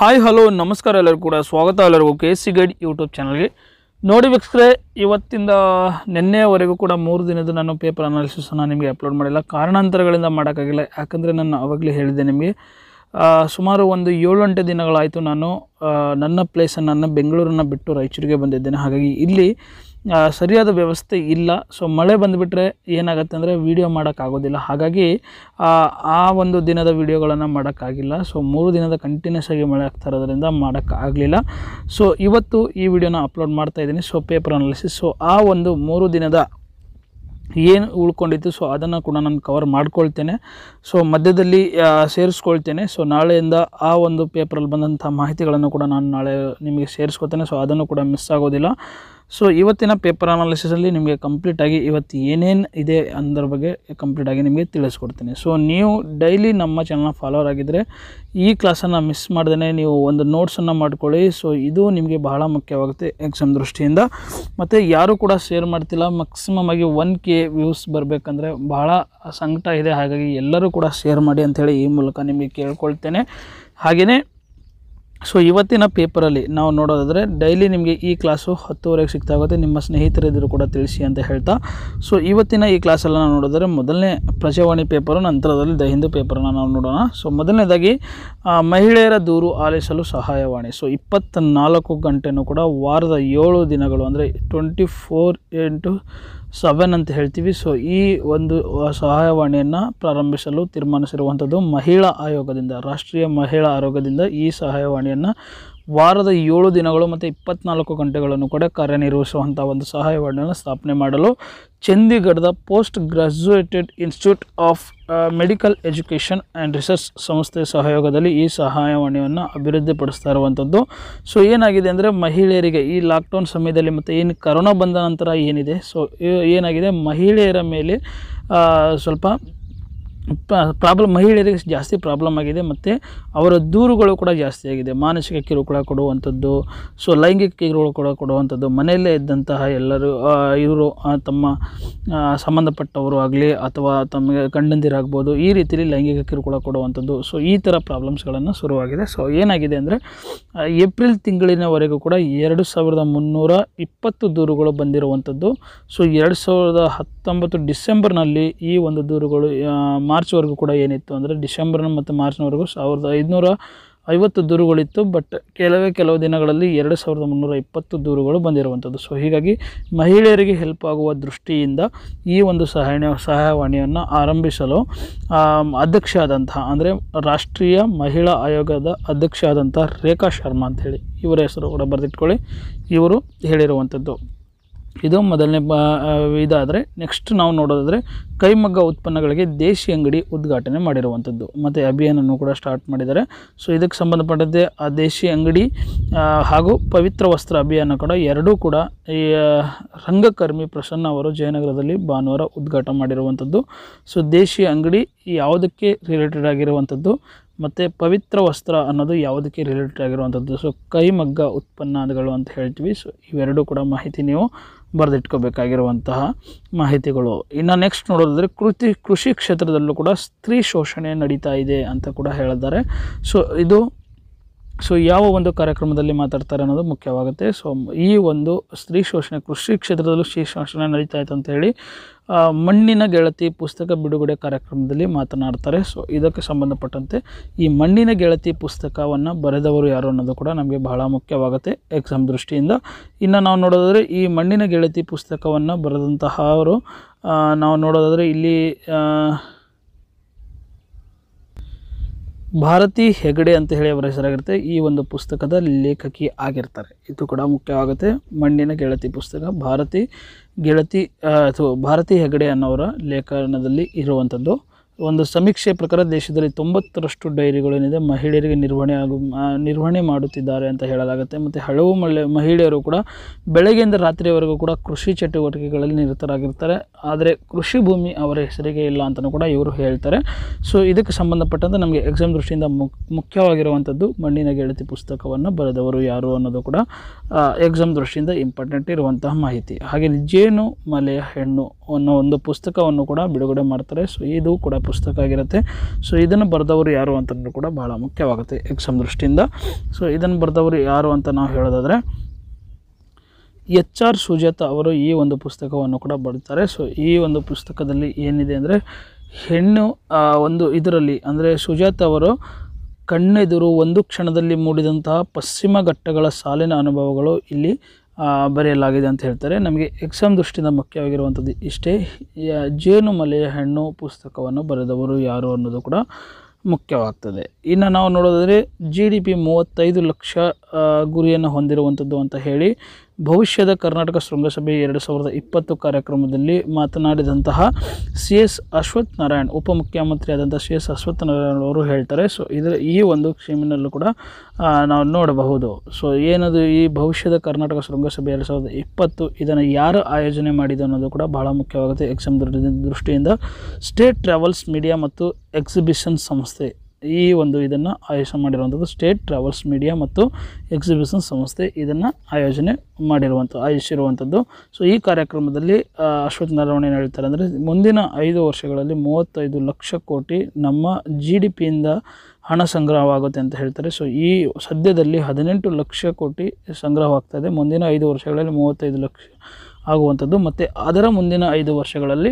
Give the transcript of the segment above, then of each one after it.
Hi hello ನಮಸ್ಕಾರ ಎಲ್ಲರೂ ಕೂಡ. ಸ್ವಾಗತ ಎಲ್ಲರಿಗೂ ಕೆ ಸಿ ಗೈಡ್ ಯೂಟ್ಯೂಬ್ ಚಾನಲ್ಗೆ ನೋಡಿ ವೀಕ್ಷಕರೇ, ಇವತ್ತಿಂದ ನಿನ್ನೆವರೆಗೂ ಕೂಡ ಮೂರು ದಿನದ ನಾನು ಪೇಪರ್ ಅನಾಲಿಸಿಸನ್ನು ನಿಮಗೆ ಅಪ್ಲೋಡ್ ಮಾಡಿಲ್ಲ. ಕಾರಣಾಂತರಗಳಿಂದ ಮಾಡೋಕ್ಕಾಗಿಲ್ಲ. ಯಾಕಂದರೆ ನಾನು ಆವಾಗಲೇ ಹೇಳಿದೆ ನಿಮಗೆ. ಸುಮಾರು ಒಂದು ಏಳು ಎಂಟು ದಿನಗಳಾಯಿತು ನಾನು ನನ್ನ ಪ್ಲೇಸನ್ನು ನನ್ನ ಬೆಂಗಳೂರನ್ನು ಬಿಟ್ಟು ರಾಯಚೂರಿಗೆ ಬಂದಿದ್ದೇನೆ. ಹಾಗಾಗಿ ಇಲ್ಲಿ ಸರಿಯಾದ ವ್ಯವಸ್ಥೆ ಇಲ್ಲ. ಸೊ ಮಳೆ ಬಂದುಬಿಟ್ರೆ ಏನಾಗುತ್ತೆ ಅಂದರೆ ವೀಡಿಯೋ ಮಾಡೋಕ್ಕಾಗೋದಿಲ್ಲ. ಹಾಗಾಗಿ ಆ, ಒಂದು ದಿನದ ವೀಡಿಯೋಗಳನ್ನು ಮಾಡೋಕ್ಕಾಗಿಲ್ಲ. ಸೊ ಮೂರು ದಿನದ ಕಂಟಿನ್ಯೂಸ್ ಆಗಿ ಮಳೆ ಆಗ್ತಾ ಇರೋದ್ರಿಂದ ಮಾಡೋಕ್ಕಾಗಲಿಲ್ಲ. ಸೊ ಇವತ್ತು ಈ ವಿಡಿಯೋನ ಅಪ್ಲೋಡ್ ಮಾಡ್ತಾ ಇದ್ದೀನಿ. ಸೊ ಪೇಪರ್ ಅನಾಲಿಸಿಸ್ ಸೊ ಆ ಒಂದು ಮೂರು ದಿನದ ಏನು ಉಳ್ಕೊಂಡಿತ್ತು ಸೊ ಅದನ್ನು ಕೂಡ ನಾನು ಕವರ್ ಮಾಡ್ಕೊಳ್ತೇನೆ. ಸೊ ಮಧ್ಯದಲ್ಲಿ ಸೇರಿಸ್ಕೊಳ್ತೇನೆ. ಸೊ ನಾಳೆಯಿಂದ ಆ ಒಂದು ಪೇಪರಲ್ಲಿ ಬಂದಂಥ ಮಾಹಿತಿಗಳನ್ನು ಕೂಡ ನಾನು ನಾಳೆ ನಿಮಗೆ ಸೇರಿಸ್ಕೊಳ್ತೇನೆ ಸೊ ಅದನ್ನು ಕೂಡ ಮಿಸ್ ಆಗೋದಿಲ್ಲ. ಸೊ ಇವತ್ತಿನ ಪೇಪರ್ ಅನಾಲಿಸಿಸಲ್ಲಿ ನಿಮಗೆ ಕಂಪ್ಲೀಟಾಗಿ ಇವತ್ತು ಏನೇನು ಇದೆ ಅಂದ್ರ ಬಗ್ಗೆ ಕಂಪ್ಲೀಟಾಗಿ ನಿಮಗೆ ತಿಳಿಸ್ಕೊಡ್ತೀನಿ. ಸೊ ನೀವು ಡೈಲಿ ನಮ್ಮ ಚಾನಲ್ನ ಫಾಲೋವರ್ ಆಗಿದ್ದರೆ ಈ ಕ್ಲಾಸನ್ನು ಮಿಸ್ ಮಾಡ್ದೇ ನೀವು ಒಂದು ನೋಟ್ಸನ್ನು ಮಾಡ್ಕೊಳ್ಳಿ. ಸೊ ಇದು ನಿಮಗೆ ಬಹಳ ಮುಖ್ಯವಾಗುತ್ತೆ ಎಕ್ಸಾಮ್ ದೃಷ್ಟಿಯಿಂದ. ಮತ್ತು ಯಾರೂ ಕೂಡ ಶೇರ್ ಮಾಡ್ತಿಲ್ಲ ಮ್ಯಾಕ್ಸಿಮಮ್ ಆಗಿ ಒನ್ ಕೆ ವ್ಯೂಸ್ ಬರಬೇಕಂದ್ರೆ ಬಹಳ ಸಂಕಟ ಇದೆ. ಹಾಗಾಗಿ ಎಲ್ಲರೂ ಕೂಡ ಶೇರ್ ಮಾಡಿ ಅಂಥೇಳಿ ಈ ಮೂಲಕ ನಿಮಗೆ ಕೇಳ್ಕೊಳ್ತೇನೆ. ಹಾಗೆಯೇ ಸೊ ಇವತ್ತಿನ ಪೇಪರಲ್ಲಿ ನಾವು ನೋಡೋದಾದರೆ ಡೈಲಿ ನಿಮಗೆ ಈ ಕ್ಲಾಸು ಹತ್ತುವರೆಗೆ ಸಿಗ್ತಾ ಹೋಗುತ್ತೆ ನಿಮ್ಮ ಸ್ನೇಹಿತರಿದ್ದರೂ ಕೂಡ ತಿಳಿಸಿ ಅಂತ ಹೇಳ್ತಾ. ಸೊ ಇವತ್ತಿನ ಈ ಕ್ಲಾಸಲ್ಲಿ ನಾವು ನೋಡಿದ್ರೆ ಮೊದಲನೇ ಪ್ರಜಾವಾಣಿ ಪೇಪರು ನಂತರದಲ್ಲಿ ದ ಹಿಂದೂ ಪೇಪರನ್ನು ನಾವು ನೋಡೋಣ. ಸೊ ಮೊದಲನೇದಾಗಿ ಮಹಿಳೆಯರ ದೂರು ಆಲಿಸಲು ಸಹಾಯವಾಣಿ. ಸೊ ಇಪ್ಪತ್ತ್ನಾಲ್ಕು ಗಂಟೆನೂ ಕೂಡ ವಾರದ ಏಳು ದಿನಗಳು ಅಂದರೆ ಟ್ವೆಂಟಿ ಫೋರ್ ಇಂಟು ಸೆವೆನ್ ಅಂತ ಹೇಳ್ತೀವಿ. ಸೊ ಈ ಒಂದು ಸಹಾಯವಾಣಿಯನ್ನು ಪ್ರಾರಂಭಿಸಲು ತೀರ್ಮಾನಿಸಿರುವಂಥದ್ದು ಮಹಿಳಾ ಆಯೋಗದಿಂದ, ರಾಷ್ಟ್ರೀಯ ಮಹಿಳಾ ಆಯೋಗದಿಂದ ಈ ಸಹಾಯವಾಣಿಯನ್ನು ವಾರದ ಏಳು ದಿನಗಳು ಮತ್ತು ಇಪ್ಪತ್ನಾಲ್ಕು ಗಂಟೆಗಳನ್ನು ಕೂಡ ಕಾರ್ಯನಿರ್ವಹಿಸುವಂಥ ಒಂದು ಸಹಾಯವಾಣಿಯನ್ನು ಸ್ಥಾಪನೆ ಮಾಡಲು ಚಂಡೀಗಢದ post graduated institute of medical education and research ಸಂಸ್ಥೆ ಸಹಯೋಗದಲ್ಲಿ ಈ ಸಹಾಯವಾಣಿಯನ್ನು ಅಭಿವೃದ್ಧಿಪಡಿಸ್ತಾ ಇರುವಂಥದ್ದು. ಸೊ, ಏನಾಗಿದೆ ಅಂದರೆ ಮಹಿಳೆಯರಿಗೆ ಈ ಲಾಕ್ಡೌನ್ ಸಮಯದಲ್ಲಿ ಮತ್ತು ಏನು ಕರೋನಾ ಬಂದ ನಂತರ ಏನಿದೆ? ಸೊ ಏನಾಗಿದೆ? ಮಹಿಳೆಯರ ಮೇಲೆ ಸ್ವಲ್ಪ ಪ್ರಾಬ್ಲಮ್ ಮಹಿಳೆಯರಿಗೆ ಜಾಸ್ತಿ ಪ್ರಾಬ್ಲಮ್ ಆಗಿದೆ ಮತ್ತು ಅವರ ದೂರುಗಳು ಕೂಡ ಜಾಸ್ತಿ ಆಗಿದೆ. ಮಾನಸಿಕ ಕಿರುಕುಳ ಕೊಡುವಂಥದ್ದು, ಸೊ ಲೈಂಗಿಕ ಕಿರುಕುಳ ಕೂಡ ಕೊಡುವಂಥದ್ದು, ಮನೆಯಲ್ಲೇ ಇದ್ದಂತಹ ಎಲ್ಲರೂ ಇವರು ತಮ್ಮ ಸಂಬಂಧಪಟ್ಟವರು ಆಗಲಿ ಅಥವಾ ತಮಗೆ ಗಂಡಂದಿರಾಗ್ಬೋದು, ಈ ರೀತಿಯಲ್ಲಿ ಲೈಂಗಿಕ ಕಿರುಕುಳ ಕೊಡುವಂಥದ್ದು. ಸೊ ಈ ಥರ ಪ್ರಾಬ್ಲಮ್ಸ್ಗಳನ್ನು ಶುರುವಾಗಿದೆ. ಸೊ ಏನಾಗಿದೆ ಅಂದರೆ ಏಪ್ರಿಲ್ ತಿಂಗಳಿನವರೆಗೂ ಕೂಡ ಎರಡು ಸಾವಿರದ ಮುನ್ನೂರ ಇಪ್ಪತ್ತು ದೂರುಗಳು ಬಂದಿರುವಂಥದ್ದು. ಸೊ ಎರಡು ಸಾವಿರದ ಹತ್ತೊಂಬತ್ತು ಡಿಸೆಂಬರ್ನಲ್ಲಿ ಈ ಒಂದು ದೂರುಗಳು ಮಾರ್ಚ್ವರೆಗೂ ಕೂಡ ಏನಿತ್ತು ಅಂದರೆ ಡಿಸೆಂಬರ್ನ ಮತ್ತು ಮಾರ್ಚ್ನವರೆಗೂ ಸಾವಿರದ ಐದುನೂರ ಐವತ್ತು ದೂರುಗಳಿತ್ತು, ಬಟ್ ಕೆಲವೇ ಕೆಲವು ದಿನಗಳಲ್ಲಿ ಎರಡು ಸಾವಿರದ ಮುನ್ನೂರ ಇಪ್ಪತ್ತು ದೂರುಗಳು ಬಂದಿರುವಂಥದ್ದು. ಸೊ ಹೀಗಾಗಿ ಮಹಿಳೆಯರಿಗೆ ಹೆಲ್ಪ್ ಆಗುವ ದೃಷ್ಟಿಯಿಂದ ಈ ಒಂದು ಸಹಾಯ ಸಹಾಯವಾಣಿಯನ್ನು ಆರಂಭಿಸಲು ಅಧ್ಯಕ್ಷ ಆದಂತಹ ಅಂದರೆ ರಾಷ್ಟ್ರೀಯ ಮಹಿಳಾ ಆಯೋಗದ ಅಧ್ಯಕ್ಷ ಆದಂಥ ರೇಖಾ ಶರ್ಮಾ ಅಂಥೇಳಿ ಇವರ ಹೆಸರು ಕೂಡ ಬರೆದಿಟ್ಕೊಳ್ಳಿ. ಇವರು ಹೇಳಿರುವಂಥದ್ದು. ಇದು ಮೊದಲನೇ ಇದಾದರೆ ನೆಕ್ಸ್ಟ್ ನಾವು ನೋಡೋದಾದರೆ ಕೈಮಗ್ಗ ಉತ್ಪನ್ನಗಳಿಗೆ ದೇಶಿ ಅಂಗಡಿ ಉದ್ಘಾಟನೆ ಮಾಡಿರುವಂಥದ್ದು. ಮತ್ತು ಅಭಿಯಾನವನ್ನು ಕೂಡ ಸ್ಟಾರ್ಟ್ ಮಾಡಿದ್ದಾರೆ. ಸೊ ಇದಕ್ಕೆ ಸಂಬಂಧಪಟ್ಟಂತೆ ಆ ದೇಶಿ ಅಂಗಡಿ ಹಾಗೂ ಪವಿತ್ರ ವಸ್ತ್ರ ಅಭಿಯಾನ ಕೂಡ ಎರಡೂ ಕೂಡ ಈ ರಂಗಕರ್ಮಿ ಪ್ರಸನ್ನ ಅವರು ಜಯನಗರದಲ್ಲಿ ಭಾನುವಾರ ಉದ್ಘಾಟನೆ ಮಾಡಿರುವಂಥದ್ದು. ಸೊ ದೇಶಿ ಅಂಗಡಿ ಯಾವುದಕ್ಕೆ ರಿಲೇಟೆಡ್ ಆಗಿರುವಂಥದ್ದು, ಮತ್ತು ಪವಿತ್ರ ವಸ್ತ್ರ ಅನ್ನೋದು ಯಾವುದಕ್ಕೆ ರಿಲೇಟೆಡ್ ಆಗಿರುವಂಥದ್ದು. ಸೊ ಕೈಮಗ್ಗ ಉತ್ಪನ್ನಗಳು ಅಂತ ಹೇಳ್ತೀವಿ. ಸೊ ಇವೆರಡೂ ಕೂಡ ಮಾಹಿತಿ ನೀವು ಬರೆದಿಟ್ಕೋಬೇಕಾಗಿರುವಂತಹ ಮಾಹಿತಿಗಳು. ಇನ್ನು ನೆಕ್ಸ್ಟ್ ನೋಡೋದಾದರೆ ಕೃತಿ, ಕೃಷಿ ಕ್ಷೇತ್ರದಲ್ಲೂ ಕೂಡ ಸ್ತ್ರೀ ಶೋಷಣೆ ನಡೀತಾ ಇದೆ ಅಂತ ಕೂಡ ಹೇಳಿದ್ದಾರೆ. ಸೊ ಇದು ಸೊ ಯಾವ ಒಂದು ಕಾರ್ಯಕ್ರಮದಲ್ಲಿ ಮಾತಾಡ್ತಾರೆ ಅನ್ನೋದು ಮುಖ್ಯವಾಗುತ್ತೆ. ಸೊ ಈ ಒಂದು ಸ್ತ್ರೀ ಶೋಷಣೆ, ಕೃಷಿ ಕ್ಷೇತ್ರದಲ್ಲೂ ಸ್ತ್ರೀ ಶೋಷಣೆ ನಡೀತಾ ಇತ್ತು ಅಂತ ಹೇಳಿ ಮಣ್ಣಿನ ಗೆಳತಿ ಪುಸ್ತಕ ಬಿಡುಗಡೆ ಕಾರ್ಯಕ್ರಮದಲ್ಲಿ ಮಾತನಾಡ್ತಾರೆ. ಸೊ ಇದಕ್ಕೆ ಸಂಬಂಧಪಟ್ಟಂತೆ ಈ ಮಣ್ಣಿನ ಗೆಳತಿ ಪುಸ್ತಕವನ್ನು ಬರೆದವರು ಯಾರು ಅನ್ನೋದು ಕೂಡ ನಮಗೆ ಬಹಳ ಮುಖ್ಯವಾಗುತ್ತೆ ಎಕ್ಸಾಮ್ ದೃಷ್ಟಿಯಿಂದ. ಇನ್ನು ನಾವು ನೋಡೋದಾದರೆ, ಈ ಮಣ್ಣಿನ ಗೆಳತಿ ಪುಸ್ತಕವನ್ನು ಬರೆದಂತಹವರು ನಾವು ನೋಡೋದಾದರೆ ಇಲ್ಲಿ ಭಾರತಿ ಹೆಗಡೆ ಅಂತ ಹೇಳಿ ಅವರ ಹೆಸರಾಗಿರುತ್ತೆ. ಈ ಒಂದು ಪುಸ್ತಕದ ಲೇಖಕಿ ಆಗಿರ್ತಾರೆ. ಇದು ಕೂಡ ಮುಖ್ಯವಾಗುತ್ತೆ. ಮಣ್ಣಿನ ಗೆಳತಿ ಪುಸ್ತಕ. ಭಾರತಿ ಗೆಳತಿ ಅಥವಾ ಭಾರತಿ ಹೆಗಡೆ ಅನ್ನೋರ ಲೇಖನದಲ್ಲಿ ಇರುವಂಥದ್ದು. ಒಂದು ಸಮೀಕ್ಷೆ ಪ್ರಕಾರ ದೇಶದಲ್ಲಿ ತೊಂಬತ್ತರಷ್ಟು ಡೈರಿಗಳೇನಿದೆ ಮಹಿಳೆಯರಿಗೆ ನಿರ್ವಹಣೆ ಆಗು ನಿರ್ವಹಣೆ ಮಾಡುತ್ತಿದ್ದಾರೆ ಅಂತ ಹೇಳಲಾಗುತ್ತೆ. ಮತ್ತು ಹಲವು ಮಳೆ, ಮಹಿಳೆಯರು ಕೂಡ ಬೆಳಗ್ಗೆಯಿಂದ ರಾತ್ರಿಯವರೆಗೂ ಕೂಡ ಕೃಷಿ ಚಟುವಟಿಕೆಗಳಲ್ಲಿ ನಿರತರಾಗಿರ್ತಾರೆ. ಆದರೆ ಕೃಷಿ ಭೂಮಿ ಅವರ ಹೆಸರಿಗೆ ಇಲ್ಲ ಅಂತಲೂ ಕೂಡ ಇವರು ಹೇಳ್ತಾರೆ. ಸೊ ಇದಕ್ಕೆ ಸಂಬಂಧಪಟ್ಟಂತೆ ನಮಗೆ ಎಕ್ಸಾಮ್ ದೃಷ್ಟಿಯಿಂದ ಮುಖ್ಯವಾಗಿರುವಂಥದ್ದು ಮಣ್ಣಿನ ಗೆಳತಿ ಪುಸ್ತಕವನ್ನು ಬರೆದವರು ಯಾರು ಅನ್ನೋದು ಕೂಡ ಎಕ್ಸಾಮ್ ದೃಷ್ಟಿಯಿಂದ ಇಂಪಾರ್ಟೆಂಟ್ ಇರುವಂತಹ ಮಾಹಿತಿ. ಹಾಗೆ ಜೇನು ಮಲೆಯ ಹೆಣ್ಣು ಅನ್ನೋ ಒಂದು ಪುಸ್ತಕವನ್ನು ಕೂಡ ಬಿಡುಗಡೆ ಮಾಡ್ತಾರೆ. ಸೊ ಇದು ಕೂಡ ಪುಸ್ತಕ ಆಗಿರುತ್ತೆ ಸೊ ಇದನ್ನು ಬರೆದವರು ಯಾರು ಅಂತಂದ್ರೂ ಕೂಡ ಭಾಳ ಮುಖ್ಯವಾಗುತ್ತೆ ಎಕ್ಸಾಮ್ ದೃಷ್ಟಿಯಿಂದ. ಸೊ ಇದನ್ನು ಬರೆದವರು ಯಾರು ಅಂತ ನಾವು ಹೇಳೋದಾದರೆ, ಎಚ್ ಆರ್ ಸುಜಾತ ಅವರು ಈ ಒಂದು ಪುಸ್ತಕವನ್ನು ಕೂಡ ಬರೀತಾರೆ. ಸೊ ಈ ಒಂದು ಪುಸ್ತಕದಲ್ಲಿ ಏನಿದೆ ಅಂದರೆ, ಹೆಣ್ಣು ಒಂದು ಇದರಲ್ಲಿ, ಅಂದರೆ ಸುಜಾತ ಅವರು ಕಣ್ಣೆದುರು ಒಂದು ಕ್ಷಣದಲ್ಲಿ ಮೂಡಿದಂತಹ ಪಶ್ಚಿಮ ಘಟ್ಟಗಳ ಸಾಲಿನ ಅನುಭವಗಳು ಇಲ್ಲಿ ಬರೆಯಲಾಗಿದೆ ಅಂತ ಹೇಳ್ತಾರೆ. ನಮಗೆ ಎಕ್ಸಾಮ್ ದೃಷ್ಟಿಯಿಂದ ಮುಖ್ಯವಾಗಿರುವಂಥದ್ದು ಇಷ್ಟೇ. ಜೇನು ಮಲೆಯ ಹೆಣ್ಣು ಪುಸ್ತಕವನ್ನು ಬರೆದವರು ಯಾರು ಅನ್ನೋದು ಕೂಡ ಮುಖ್ಯವಾಗ್ತದೆ. ಇನ್ನು ನಾವು ನೋಡೋದಾದರೆ ಜಿ ಡಿ ಪಿ ಮೂವತ್ತೈದು ಲಕ್ಷ ಗುರಿಯನ್ನು ಹೊಂದಿರುವಂಥದ್ದು ಅಂತ ಹೇಳಿ ಭವಿಷ್ಯದ ಕರ್ನಾಟಕ ಶೃಂಗಸಭೆ ಎರಡು ಸಾವಿರದ ಇಪ್ಪತ್ತು ಕಾರ್ಯಕ್ರಮದಲ್ಲಿ ಮಾತನಾಡಿದಂತಹ ಸಿ ಎಸ್ ಅಶ್ವಥ್ ನಾರಾಯಣ್, ಉಪಮುಖ್ಯಮಂತ್ರಿ ಆದಂಥ ಸಿ ಎಸ್ ಅಶ್ವಥ್ ನಾರಾಯಣ್ ಅವರು ಹೇಳ್ತಾರೆ. ಸೊ ಇದರ ಈ ಒಂದು ಕ್ಷೇಮಿನಲ್ಲೂ ಕೂಡ ನಾವು ನೋಡಬಹುದು. ಸೊ ಏನದು ಈ ಭವಿಷ್ಯದ ಕರ್ನಾಟಕ ಶೃಂಗಸಭೆ ಎರಡು ಸಾವಿರದ ಇಪ್ಪತ್ತು, ಇದನ್ನು ಯಾರು ಆಯೋಜನೆ ಮಾಡಿದೆ ಅನ್ನೋದು ಕೂಡ ಬಹಳ ಮುಖ್ಯವಾಗುತ್ತೆ. ಎಕ್ಸಾಮ್ ದೃಷ್ಟಿಯಿಂದ ಸ್ಟೇಟ್ ಟ್ರಾವೆಲ್ಸ್ ಮೀಡಿಯಾ ಮತ್ತು ಎಕ್ಸಿಬಿಷನ್ ಸಂಸ್ಥೆ ಈ ಒಂದು ಇದನ್ನು ಆಯೋಜನೆ ಮಾಡಿರುವಂಥದ್ದು ಸ್ಟೇಟ್ ಟ್ರಾವೆಲ್ಸ್ ಮೀಡಿಯಾ ಮತ್ತು ಎಕ್ಸಿಬಿಷನ್ ಸಂಸ್ಥೆ ಇದನ್ನು ಆಯೋಜನೆ ಮಾಡಿರುವಂಥ, ಆಯೋಜಿಸಿರುವಂಥದ್ದು. ಸೊ ಈ ಕಾರ್ಯಕ್ರಮದಲ್ಲಿ ಅಶ್ವಥ್ ನಾರಾಯಣ ಏನು ಹೇಳ್ತಾರೆ ಅಂದರೆ, ಮುಂದಿನ ಐದು ವರ್ಷಗಳಲ್ಲಿ ಮೂವತ್ತೈದು ಲಕ್ಷ ಕೋಟಿ ನಮ್ಮ ಜಿ ಡಿ ಪಿಯಿಂದ ಹಣ ಸಂಗ್ರಹವಾಗುತ್ತೆ ಅಂತ ಹೇಳ್ತಾರೆ. ಸೊ ಈ ಸದ್ಯದಲ್ಲಿ ಹದಿನೆಂಟು ಲಕ್ಷ ಕೋಟಿ ಸಂಗ್ರಹವಾಗ್ತದೆ ಮುಂದಿನ ಐದು ವರ್ಷಗಳಲ್ಲಿ ಮೂವತ್ತೈದು ಲಕ್ಷ ಆಗುವಂಥದ್ದು. ಮತ್ತು ಅದರ ಮುಂದಿನ ಐದು ವರ್ಷಗಳಲ್ಲಿ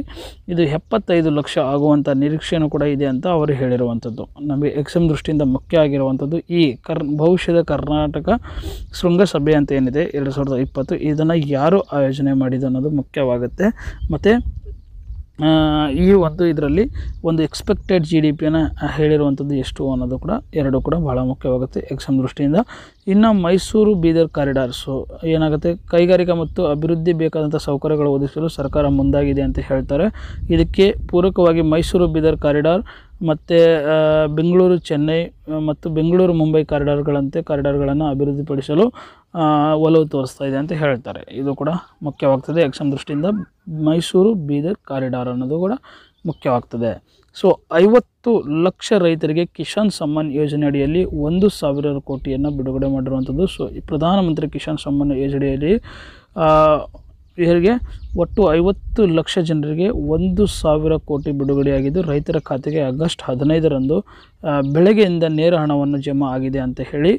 ಇದು ಎಪ್ಪತ್ತೈದು ಲಕ್ಷ ಆಗುವಂಥ ನಿರೀಕ್ಷೆಯೂ ಕೂಡ ಇದೆ ಅಂತ ಅವರು ಹೇಳಿರುವಂಥದ್ದು. ನಮಗೆ ಎಕ್ಸಮ್ ದೃಷ್ಟಿಯಿಂದ ಮುಖ್ಯ ಆಗಿರುವಂಥದ್ದು ಈ ಕರ್, ಭವಿಷ್ಯದ ಕರ್ನಾಟಕ ಶೃಂಗಸಭೆ ಅಂತ ಏನಿದೆ, ಎರಡು ಸಾವಿರದ ಇಪ್ಪತ್ತು, ಇದನ್ನು ಯಾರು ಆಯೋಜನೆ ಮಾಡಿದ್ದು ಅನ್ನೋದು ಮುಖ್ಯವಾಗುತ್ತೆ. ಮತ್ತು ಈ ಒಂದು ಇದರಲ್ಲಿ ಒಂದು ಎಕ್ಸ್ಪೆಕ್ಟೆಡ್ ಜಿ ಡಿ ಪಿಯನ್ನು ಹೇಳಿರುವಂಥದ್ದು ಎಷ್ಟು ಅನ್ನೋದು ಕೂಡ ಎರಡೂ ಕೂಡ ಭಾಳ ಮುಖ್ಯವಾಗುತ್ತೆ ಎಕ್ಸಾಮ್ ದೃಷ್ಟಿಯಿಂದ. ಇನ್ನು ಮೈಸೂರು ಬೀದರ್ ಕಾರಿಡಾರ್ಸು ಏನಾಗುತ್ತೆ? ಕೈಗಾರಿಕಾ ಮತ್ತು ಅಭಿವೃದ್ಧಿ ಬೇಕಾದಂಥ ಸೌಕರ್ಯಗಳು ಒದಗಿಸಲು ಸರ್ಕಾರ ಮುಂದಾಗಿದೆ ಅಂತ ಹೇಳ್ತಾರೆ. ಇದಕ್ಕೆ ಪೂರಕವಾಗಿ ಮೈಸೂರು ಬೀದರ್ ಕಾರಿಡಾರ್ ಮತ್ತು ಬೆಂಗಳೂರು, ಚೆನ್ನೈ ಮತ್ತು ಬೆಂಗಳೂರು, ಮುಂಬೈ ಕಾರಿಡಾರ್ಗಳಂತೆ ಕಾರಿಡಾರ್ಗಳನ್ನು ಅಭಿವೃದ್ಧಿಪಡಿಸಲು ಒಲವು ತೋರಿಸ್ತಾ ಇದೆ ಅಂತ ಹೇಳ್ತಾರೆ. ಇದು ಕೂಡ ಮುಖ್ಯವಾಗ್ತದೆ. ಎಕ್ಸಾಮ್ ದೃಷ್ಟಿಯಿಂದ ಮೈಸೂರು ಬೀದರ್ ಕಾರಿಡಾರ್ ಅನ್ನೋದು ಕೂಡ ಮುಖ್ಯವಾಗ್ತದೆ. ಸೊ, ಐವತ್ತು ಲಕ್ಷ ರೈತರಿಗೆ ಕಿಸಾನ್ ಸಮ್ಮಾನ್ ಯೋಜನೆ ಅಡಿಯಲ್ಲಿ ಒಂದು ಸಾವಿರ ಕೋಟಿಯನ್ನು ಬಿಡುಗಡೆ ಮಾಡಿರುವಂಥದ್ದು. ಸೊ ಪ್ರಧಾನಮಂತ್ರಿ ಕಿಸಾನ್ ಸಮ್ಮಾನ್ ಯೋಜನೆಯಲ್ಲಿ ಆ, ಒಟ್ಟು ಐವತ್ತು ಲಕ್ಷ ಜನರಿಗೆ ಒಂದು ಸಾವಿರ ಕೋಟಿ ಬಿಡುಗಡೆಯಾಗಿದ್ದು ರೈತರ ಖಾತೆಗೆ ಆಗಸ್ಟ್ ಹದಿನೈದರಂದು ಬೆಳಗ್ಗೆಯಿಂದ ನೇರ ಹಣವನ್ನು ಜಮಾ ಆಗಿದೆ ಅಂತ ಹೇಳಿ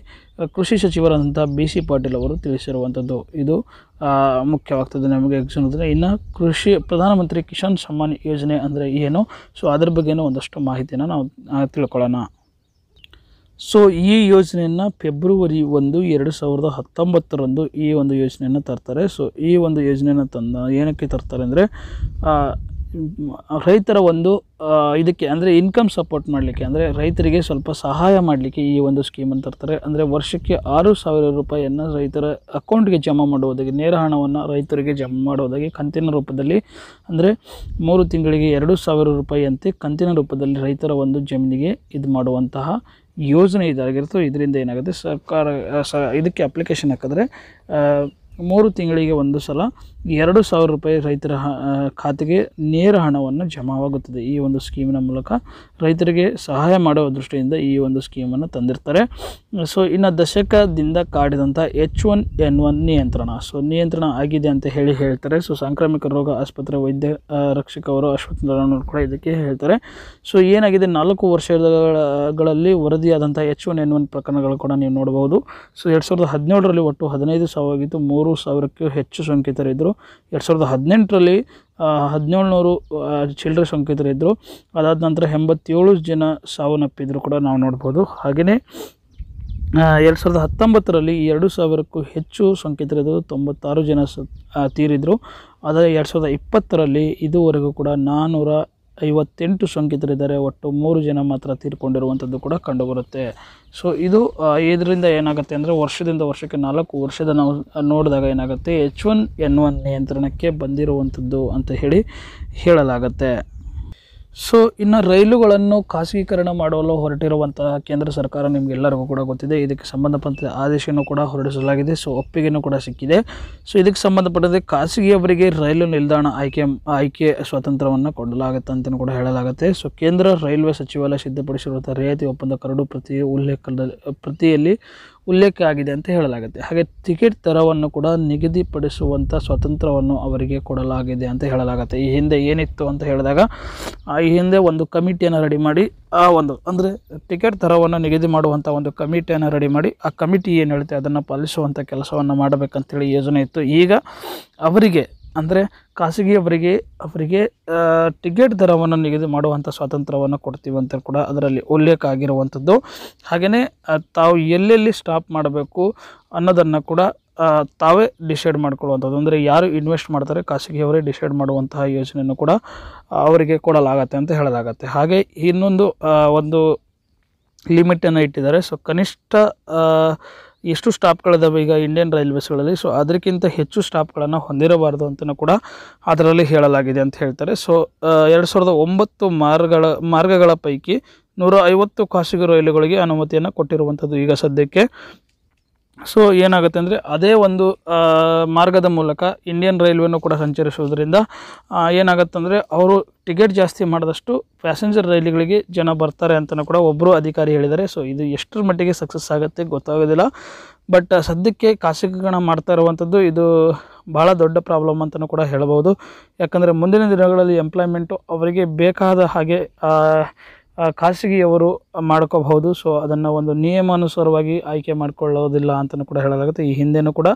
ಕೃಷಿ ಸಚಿವರಾದಂಥ ಬಿ ಸಿ ಪಾಟೀಲ್ ಅವರು ತಿಳಿಸಿರುವಂಥದ್ದು ಇದು ಮುಖ್ಯವಾಗ್ತದೆ ನಮಗೆ ಎಕ್ಸಾಮ್ ಇನ್ನು ಕೃಷಿ ಪ್ರಧಾನಮಂತ್ರಿ ಕಿಸಾನ್ ಸಮ್ಮಾನ್ ಯೋಜನೆ ಅಂದರೆ ಏನು? ಸೊ ಅದ್ರ ಬಗ್ಗೆಯೂ ಒಂದಷ್ಟು ಮಾಹಿತಿಯನ್ನು ನಾವು ತಿಳ್ಕೊಳ್ಳೋಣ. ಸೊ ಈ ಯೋಜನೆಯನ್ನು ಫೆಬ್ರವರಿ ಒಂದು, ಎರಡು ಸಾವಿರದ ಹತ್ತೊಂಬತ್ತರಂದು ಈ ಒಂದು ಯೋಜನೆಯನ್ನು ತರ್ತಾರೆ. ಸೊ ಈ ಒಂದು ಯೋಜನೆಯನ್ನು ತಂದ, ಏನಕ್ಕೆ ತರ್ತಾರೆ ಅಂದರೆ ರೈತರ ಒಂದು ಇದಕ್ಕೆ ಅಂದರೆ ಇನ್ಕಮ್ ಸಪೋರ್ಟ್ ಮಾಡಲಿಕ್ಕೆ, ಅಂದರೆ ರೈತರಿಗೆ ಸ್ವಲ್ಪ ಸಹಾಯ ಮಾಡಲಿಕ್ಕೆ ಈ ಒಂದು ಸ್ಕೀಮನ್ನು ತರ್ತಾರೆ. ಅಂದರೆ ವರ್ಷಕ್ಕೆ ಆರು ಸಾವಿರ ರೂಪಾಯಿಯನ್ನು ರೈತರ ಅಕೌಂಟ್ಗೆ ಜಮಾ ಮಾಡುವುದಾಗಿ, ನೇರ ಹಣವನ್ನು ರೈತರಿಗೆ ಜಮಾ ಮಾಡುವುದಾಗಿ ಕಂತಿನ ರೂಪದಲ್ಲಿ, ಅಂದರೆ ಮೂರು ತಿಂಗಳಿಗೆ ಎರಡು ಸಾವಿರ ರೂಪಾಯಿಯಂತೆ ಕಂತಿನ ರೂಪದಲ್ಲಿ ರೈತರ ಒಂದು ಜಮೀನಿಗೆ ಇದು ಮಾಡುವಂತಹ ಯೋಜನೆ ಇದಾಗಿರುತ್ತೆ ಇದರಿಂದ ಏನಾಗುತ್ತೆ ಸರ್ಕಾರ ಸ ಇದಕ್ಕೆ ಅಪ್ಲಿಕೇಶನ್ ಹಾಕಿದ್ರೆ ಮೂರು ತಿಂಗಳಿಗೆ ಒಂದು ಸಲ ಎರಡು ಸಾವಿರ ರೂಪಾಯಿ ರೈತರ ಖಾತೆಗೆ ನೇರ ಹಣವನ್ನು ಜಮಾವಾಗುತ್ತದೆ. ಈ ಒಂದು ಸ್ಕೀಮಿನ ಮೂಲಕ ರೈತರಿಗೆ ಸಹಾಯ ಮಾಡುವ ದೃಷ್ಟಿಯಿಂದ ಈ ಒಂದು ಸ್ಕೀಮನ್ನು ತಂದಿರ್ತಾರೆ. ಸೊ, ಇನ್ನು ದಶಕದಿಂದ ಕಾಡಿದಂಥ ಎಚ್ ಒನ್ ಎನ್ ಒನ್ ನಿಯಂತ್ರಣ. ಸೊ, ನಿಯಂತ್ರಣ ಆಗಿದೆ ಅಂತ ಹೇಳಿ ಹೇಳ್ತಾರೆ. ಸೊ, ಸಾಂಕ್ರಾಮಿಕ ರೋಗ ಆಸ್ಪತ್ರೆ ವೈದ್ಯ ರಕ್ಷಕವರು ರಕ್ಷಕ ಅಶ್ವಥ್ ಕೂಡ ಇದಕ್ಕೆ ಹೇಳ್ತಾರೆ. ಸೊ, ಏನಾಗಿದೆ? ನಾಲ್ಕು ವರ್ಷಗಳಲ್ಲಿ ವರದಿಯಾದಂಥ ಎಚ್ ಒನ್ ಎನ್ ಒನ್ ಪ್ರಕರಣಗಳು ಕೂಡ ನೀವು ನೋಡಬಹುದು. ಸೊ, ಎರಡು ಸಾವಿರದ ಹದಿನೇಳರಲ್ಲಿ ಒಟ್ಟು ಹದಿನೈದು ಸಾವಿರ ಆಗಿತ್ತು. ಮೂರು ಸಾವಿರಕ್ಕೂ ಹೆಚ್ಚು ಸೋಂಕಿತರಿದ್ದರು. ಎರಡು ಸಾವಿರದ ಹದಿನೆಂಟರಲ್ಲಿ ಹದಿನೇಳುನೂರು ಚಿಲ್ಡ್ರೆ ಸೋಂಕಿತರಿದ್ದರು. ಅದಾದ ನಂತರ ಎಂಬತ್ತೇಳು ಜನ ಸಾವನ್ನಪ್ಪಿದ್ರು ಕೂಡ ನಾವು ನೋಡ್ಬೋದು. ಹಾಗೆಯೇ ಎರಡು ಸಾವಿರದ ಹತ್ತೊಂಬತ್ತರಲ್ಲಿ ಎರಡು ಸಾವಿರಕ್ಕೂ ಹೆಚ್ಚು ಸೋಂಕಿತರಿದ್ದರು. ತೊಂಬತ್ತಾರು ಜನ ಸ ತೀರಿದ್ರು. ಆದರೆ ಎರಡು ಸಾವಿರದ ಇಪ್ಪತ್ತರಲ್ಲಿ ಇದುವರೆಗೂ ಕೂಡ ನಾನ್ನೂರ ಐವತ್ತೆಂಟು ಸೋಂಕಿತರಿದ್ದಾರೆ, ಒಟ್ಟು ಮೂರು ಜನ ಮಾತ್ರ ತೀರ್ಕೊಂಡಿರುವಂಥದ್ದು ಕೂಡ ಕಂಡುಬರುತ್ತೆ. ಸೊ ಇದು ಇದರಿಂದ ಏನಾಗುತ್ತೆ ಅಂದರೆ ವರ್ಷದಿಂದ ವರ್ಷಕ್ಕೆ ನಾಲ್ಕು ವರ್ಷದ ನಾವು ನೋಡಿದಾಗ ಏನಾಗುತ್ತೆ ಎಚ್ ಒನ್ ಎನ್ ಒನ್ ನಿಯಂತ್ರಣಕ್ಕೆ ಬಂದಿರುವಂಥದ್ದು ಅಂತ ಹೇಳಿ ಹೇಳಲಾಗತ್ತೆ. ಸೊ ಇನ್ನು ರೈಲುಗಳನ್ನು ಖಾಸಗೀಕರಣ ಮಾಡಲು ಹೊರಟಿರುವಂತಹ ಕೇಂದ್ರ ಸರ್ಕಾರ ನಿಮಗೆಲ್ಲರಿಗೂ ಕೂಡ ಗೊತ್ತಿದೆ. ಇದಕ್ಕೆ ಸಂಬಂಧಪಟ್ಟ ಆದೇಶವನ್ನು ಕೂಡ ಹೊರಡಿಸಲಾಗಿದೆ. ಸೊ ಒಪ್ಪಿಗೆನೂ ಕೂಡ ಸಿಕ್ಕಿದೆ. ಸೊ ಇದಕ್ಕೆ ಸಂಬಂಧಪಟ್ಟಂತೆ ಖಾಸಗಿಯವರಿಗೆ ರೈಲು ನಿಲ್ದಾಣ ಆಯ್ಕೆ ಆಯ್ಕೆ ಸ್ವಾತಂತ್ರ್ಯವನ್ನು ಕೊಡಲಾಗುತ್ತೆ ಅಂತಲೂ ಕೂಡ ಹೇಳಲಾಗುತ್ತೆ. ಸೊ ಕೇಂದ್ರ ರೈಲ್ವೆ ಸಚಿವಾಲಯ ಸಿದ್ಧಪಡಿಸಿರುವಂಥ ರಿಯಾಯಿತಿ ಒಪ್ಪಂದ ಕರಡು ಪ್ರತಿ ಉಲ್ಲೇಖದಲ್ಲಿ, ಪ್ರತಿಯಲ್ಲಿ ಉಲ್ಲೇಖ ಆಗಿದೆ ಅಂತ ಹೇಳಲಾಗುತ್ತೆ. ಹಾಗೆ ಟಿಕೆಟ್ ದರವನ್ನು ಕೂಡ ನಿಗದಿಪಡಿಸುವಂಥ ಸ್ವಾತಂತ್ರ್ಯವನ್ನು ಅವರಿಗೆ ಕೊಡಲಾಗಿದೆ ಅಂತ ಹೇಳಲಾಗುತ್ತೆ. ಈ ಹಿಂದೆ ಏನಿತ್ತು ಅಂತ ಹೇಳಿದಾಗ ಈ ಹಿಂದೆ ಒಂದು ಕಮಿಟಿಯನ್ನು ರೆಡಿ ಮಾಡಿ, ಆ ಒಂದು ಅಂದರೆ ಟಿಕೆಟ್ ದರವನ್ನು ನಿಗದಿ ಮಾಡುವಂಥ ಒಂದು ಕಮಿಟಿಯನ್ನು ರೆಡಿ ಮಾಡಿ, ಆ ಕಮಿಟಿ ಏನು ಹೇಳುತ್ತೆ ಅದನ್ನು ಪಾಲಿಸುವಂಥ ಕೆಲಸವನ್ನು ಮಾಡಬೇಕಂತೇಳಿ ಯೋಜನೆ ಇತ್ತು. ಈಗ ಅವರಿಗೆ ಅಂದರೆ ಖಾಸಗಿಯವರಿಗೆ, ಅವರಿಗೆ ಟಿಕೆಟ್ ದರವನ್ನು ನಿಗದಿ ಮಾಡುವಂಥ ಸ್ವಾತಂತ್ರ್ಯವನ್ನು ಕೊಡ್ತೀವಿ ಅಂತ ಕೂಡ ಅದರಲ್ಲಿ ಉಲ್ಲೇಖ ಆಗಿರುವಂಥದ್ದು ಹಾಗೆಯೇ ತಾವು ಎಲ್ಲೆಲ್ಲಿ ಸ್ಟಾಪ್ ಮಾಡಬೇಕು ಅನ್ನೋದನ್ನು ಕೂಡ ತಾವೇ ಡಿಸೈಡ್ ಮಾಡ್ಕೊಳ್ಳುವಂಥದ್ದು ಅಂದರೆ ಯಾರು ಇನ್ವೆಸ್ಟ್ ಮಾಡ್ತಾರೆ, ಖಾಸಗಿಯವರೇ ಡಿಸೈಡ್ ಮಾಡುವಂತಹ ಯೋಜನೆಯನ್ನು ಕೂಡ ಅವರಿಗೆ ಕೊಡಲಾಗತ್ತೆ ಅಂತ ಹೇಳಲಾಗತ್ತೆ. ಹಾಗೆ ಇನ್ನೊಂದು ಒಂದು ಲಿಮಿಟನ್ನು ಇಟ್ಟಿದ್ದಾರೆ. ಸೊ ಕನಿಷ್ಠ ಎಷ್ಟು ಸ್ಟಾಪ್ಗಳಿದಾವೆ ಈಗ ಇಂಡಿಯನ್ ರೈಲ್ವೇಸ್ಗಳಲ್ಲಿ? ಸೊ ಅದಕ್ಕಿಂತ ಹೆಚ್ಚು ಸ್ಟಾಪ್ಗಳನ್ನು ಹೊಂದಿರಬಾರ್ದು ಅಂತಲೂ ಕೂಡ ಅದರಲ್ಲಿ ಹೇಳಲಾಗಿದೆ ಅಂತ ಹೇಳ್ತಾರೆ. ಸೊ ಎರಡು ಸಾವಿರದ ಒಂಬತ್ತು ಮಾರ್ಗಗಳ ಮಾರ್ಗಗಳ ಪೈಕಿ ನೂರ ಐವತ್ತು ಖಾಸಗಿ ರೈಲುಗಳಿಗೆ ಅನುಮತಿಯನ್ನು ಕೊಟ್ಟಿರುವಂಥದ್ದು ಈಗ ಸದ್ಯಕ್ಕೆ. ಸೊ ಏನಾಗುತ್ತೆ ಅಂದರೆ ಅದೇ ಒಂದು ಮಾರ್ಗದ ಮೂಲಕ ಇಂಡಿಯನ್ ರೈಲ್ವೆನೂ ಕೂಡ ಸಂಚರಿಸುವುದರಿಂದ ಏನಾಗುತ್ತೆ ಏನಾಗುತ್ತಂದರೆ ಅವರು ಟಿಕೆಟ್ ಜಾಸ್ತಿ ಮಾಡಿದಷ್ಟು ಪ್ಯಾಸೆಂಜರ್ ರೈಲುಗಳಿಗೆ ಜನ ಬರ್ತಾರೆ ಅಂತಲೂ ಕೂಡ ಒಬ್ಬರು ಅಧಿಕಾರಿ ಹೇಳಿದ್ದಾರೆ. ಸೊ ಇದು ಎಷ್ಟರ ಮಟ್ಟಿಗೆ ಸಕ್ಸಸ್ ಆಗುತ್ತೆ ಗೊತ್ತಾಗೋದಿಲ್ಲ. ಬಟ್ ಸದ್ಯಕ್ಕೆ ಖಾಸಗೀಕರಣ ಮಾಡ್ತಾ ಇರುವಂಥದ್ದು ಇದು ಭಾಳ ದೊಡ್ಡ ಪ್ರಾಬ್ಲಮ್ ಅಂತಲೂ ಕೂಡ ಹೇಳ್ಬೋದು ಯಾಕಂದರೆ ಮುಂದಿನ ದಿನಗಳಲ್ಲಿ ಎಂಪ್ಲಾಯ್ಮೆಂಟು ಅವರಿಗೆ ಬೇಕಾದ ಹಾಗೆ ಖಾಸಗಿಯವರು ಮಾಡ್ಕೋಬಹುದು. ಸೊ ಅದನ್ನು ಒಂದು ನಿಯಮಾನುಸಾರವಾಗಿ ಆಯ್ಕೆ ಮಾಡಿಕೊಳ್ಳೋದಿಲ್ಲ ಅಂತಲೂ ಕೂಡ ಹೇಳಲಾಗುತ್ತೆ. ಈ ಹಿಂದೆನೂ ಕೂಡ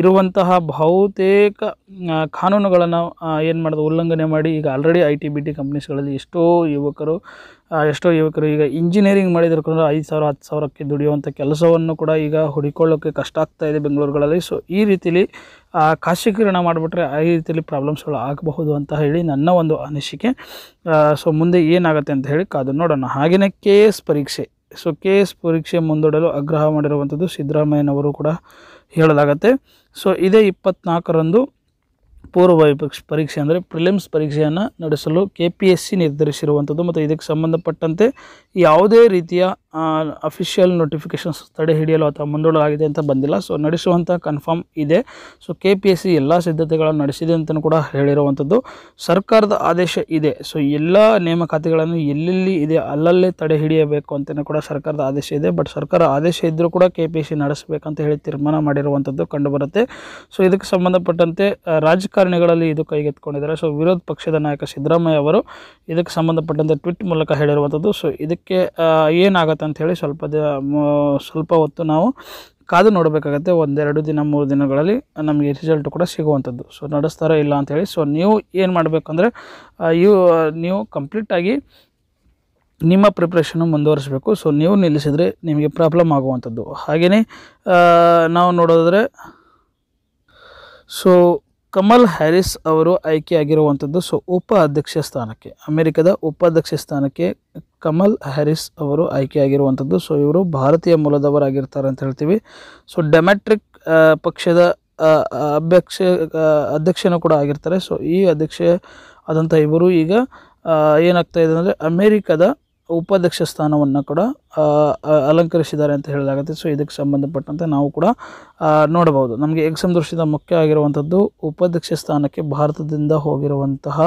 ಇರುವಂತಹ ಬಹುತೇಕ ಕಾನೂನುಗಳನ್ನು ಏನು ಮಾಡೋದು, ಉಲ್ಲಂಘನೆ ಮಾಡಿ ಈಗ already I T B T ಕಂಪ್ನೀಸ್ಗಳಲ್ಲಿ ಎಷ್ಟೋ ಯುವಕರು ಎಷ್ಟೋ ಯುವಕರು ಈಗ ಇಂಜಿನಿಯರಿಂಗ್ ಮಾಡಿದ್ರು ಕೂಡ ಐದು ಸಾವಿರ ಹತ್ತು ಸಾವಿರಕ್ಕೆ ದುಡಿಯುವಂಥ ಕೆಲಸವನ್ನು ಕೂಡ ಈಗ ಹುಡುಕೊಳ್ಳೋಕ್ಕೆ ಕಷ್ಟ ಆಗ್ತಾ ಇದೆ ಬೆಂಗಳೂರುಗಳಲ್ಲಿ. ಸೊ ಈ ರೀತಿಲಿ ಆ, ಖಾಸಗೀಕರಣ ಮಾಡಿಬಿಟ್ರೆ ಆ ರೀತಿಯಲ್ಲಿ ಪ್ರಾಬ್ಲಮ್ಸ್ಗಳು ಆಗಬಹುದು ಅಂತ ಹೇಳಿ ನನ್ನ ಒಂದು ಅನಿಸಿಕೆ. ಸೊ ಮುಂದೆ ಏನಾಗುತ್ತೆ ಅಂತ ಹೇಳಿ ಕಾದು ನೋಡೋಣ. ಹಾಗೆಯೇ ಕೆ ಎಸ್ ಪರೀಕ್ಷೆ. ಸೊ ಕೆ ಎಸ್ ಪರೀಕ್ಷೆ ಮುಂದೂಡಲು ಆಗ್ರಹ ಮಾಡಿರುವಂಥದ್ದು ಸಿದ್ದರಾಮಯ್ಯನವರು ಕೂಡ ಹೇಳಲಾಗತ್ತೆ. ಸೊ ಇದೇ ಇಪ್ಪತ್ನಾಲ್ಕರಂದು ಪೂರ್ವ ಪರೀಕ್ಷೆ ಅಂದರೆ ಪ್ರಿಲಿಮ್ಸ್ ಪರೀಕ್ಷೆಯನ್ನು ನಡೆಸಲು ಕೆ ಪಿ ಎಸ್ ಸಿ ನಿರ್ಧರಿಸಿರುವಂಥದ್ದು ಮತ್ತು ಇದಕ್ಕೆ ಸಂಬಂಧಪಟ್ಟಂತೆ ಯಾವುದೇ ರೀತಿಯ ಅಫಿಷಿಯಲ್ ನೋಟಿಫಿಕೇಷನ್ಸ್ ತಡೆ ಹಿಡಿಯಲು ಅಥವಾ ಮುಂದೂಡಲಾಗಿದೆ ಅಂತ ಬಂದಿಲ್ಲ. ಸೊ ನಡೆಸುವಂಥ ಕನ್ಫರ್ಮ್ ಇದೆ. So K P S C ಎಲ್ಲ ಸಿದ್ಧತೆಗಳನ್ನು ನಡೆಸಿದೆ ಅಂತಲೂ ಕೂಡ ಹೇಳಿರುವಂಥದ್ದು ಸರ್ಕಾರದ ಆದೇಶ ಇದೆ. ಸೊ ಎಲ್ಲ ನೇಮಕಾತಿಗಳನ್ನು ಎಲ್ಲೆಲ್ಲಿ ಇದೆ ಅಲ್ಲಲ್ಲೇ ತಡೆ ಹಿಡಿಯಬೇಕು ಅಂತಲೂ ಕೂಡ ಸರ್ಕಾರದ ಆದೇಶ ಇದೆ. ಬಟ್ ಸರ್ಕಾರ ಆದೇಶ ಇದ್ದರೂ ಕೂಡ ಕೆ ಪಿ ಎಸ್ ಸಿ ನಡೆಸಬೇಕಂತ ಹೇಳಿ ತೀರ್ಮಾನ ಮಾಡಿರುವಂಥದ್ದು ಕಂಡುಬರುತ್ತೆ. ಸೊ ಇದಕ್ಕೆ ಸಂಬಂಧಪಟ್ಟಂತೆ ರಾಜಕಾರಣಿಗಳಲ್ಲಿ ಇದು ಕೈಗೆತ್ತಿಕೊಂಡಿದ್ದಾರೆ. ಸೊ ವಿರೋಧ ಪಕ್ಷದ ನಾಯಕ ಸಿದ್ದರಾಮಯ್ಯ ಅವರು ಇದಕ್ಕೆ ಸಂಬಂಧಪಟ್ಟಂತೆ ಟ್ವಿಟ್ ಮೂಲಕ ಹೇಳಿರುವಂಥದ್ದು ಸೊ ಇದಕ್ಕೆ ಏನಾಗತ್ತೆ ಅಂತ ಅಂಥೇಳಿ ಸ್ವಲ್ಪ ದ ಸ್ವಲ್ಪ ಹೊತ್ತು ನಾವು ಕಾದು ನೋಡಬೇಕಾಗತ್ತೆ. ಒಂದೆರಡು ದಿನ, ಮೂರು ದಿನಗಳಲ್ಲಿ ನಮಗೆ ರಿಸಲ್ಟ್ ಕೂಡ ಸಿಗುವಂಥದ್ದು. ಸೊ ನಡೆಸ್ತಾರೋ ಇಲ್ಲ ಅಂಥೇಳಿ ಸೊ ನೀವು ಏನು ಮಾಡಬೇಕಂದ್ರೆ ಇವು, ನೀವು ಕಂಪ್ಲೀಟಾಗಿ ನಿಮ್ಮ ಪ್ರಿಪ್ರೇಷನ್ನು ಮುಂದುವರಿಸಬೇಕು. ಸೊ ನೀವು ನಿಲ್ಲಿಸಿದರೆ ನಿಮಗೆ ಪ್ರಾಬ್ಲಮ್ ಆಗುವಂಥದ್ದು. ಹಾಗೆಯೇ ನಾವು ನೋಡೋದಾದರೆ ಸೊ ಕಮಲ್ ಹ್ಯಾರಿಸ್ ಅವರು ಆಯ್ಕೆಯಾಗಿರುವಂಥದ್ದು ಸೊ ಉಪ ಅಧ್ಯಕ್ಷ ಸ್ಥಾನಕ್ಕೆ, ಅಮೆರಿಕದ ಉಪಾಧ್ಯಕ್ಷ ಸ್ಥಾನಕ್ಕೆ ಕಮಲ್ ಹ್ಯಾರಿಸ್ ಅವರು ಆಯ್ಕೆಯಾಗಿರುವಂಥದ್ದು ಸೊ, ಇವರು ಭಾರತೀಯ ಮೂಲದವರಾಗಿರ್ತಾರೆ ಅಂತ ಹೇಳ್ತೀವಿ. ಸೊ ಡೆಮ್ಯಾಟ್ರಿಕ್ ಪಕ್ಷದ ಅಧ್ಯಕ್ಷ ಅಧ್ಯಕ್ಷನೂ ಕೂಡ ಆಗಿರ್ತಾರೆ. ಸೊ, ಈ ಅಧ್ಯಕ್ಷ ಆದಂಥ ಇವರು ಈಗ ಏನಾಗ್ತಾ ಇದೆ ಅಂದರೆ ಅಮೇರಿಕದ ಉಪಾಧ್ಯಕ್ಷ ಸ್ಥಾನವನ್ನು ಕೂಡ ಅಲಂಕರಿಸಿದ್ದಾರೆ ಅಂತ ಹೇಳಲಾಗುತ್ತೆ. ಸೊ ಇದಕ್ಕೆ ಸಂಬಂಧಪಟ್ಟಂತೆ ನಾವು ಕೂಡ ನೋಡಬಹುದು. ನಮಗೆ ಎಕ್ಸಾಮ್ ದೃಷ್ಟಿಯಿಂದ ಮುಖ್ಯ ಆಗಿರುವಂಥದ್ದು ಉಪಾಧ್ಯಕ್ಷ ಸ್ಥಾನಕ್ಕೆ ಭಾರತದಿಂದ ಹೋಗಿರುವಂತಹ